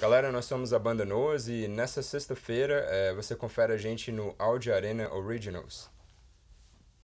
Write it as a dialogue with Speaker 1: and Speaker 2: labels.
Speaker 1: Galera, nós somos a Banda Noas e nessa sexta-feira é, você confere a gente no Audi Arena Originals.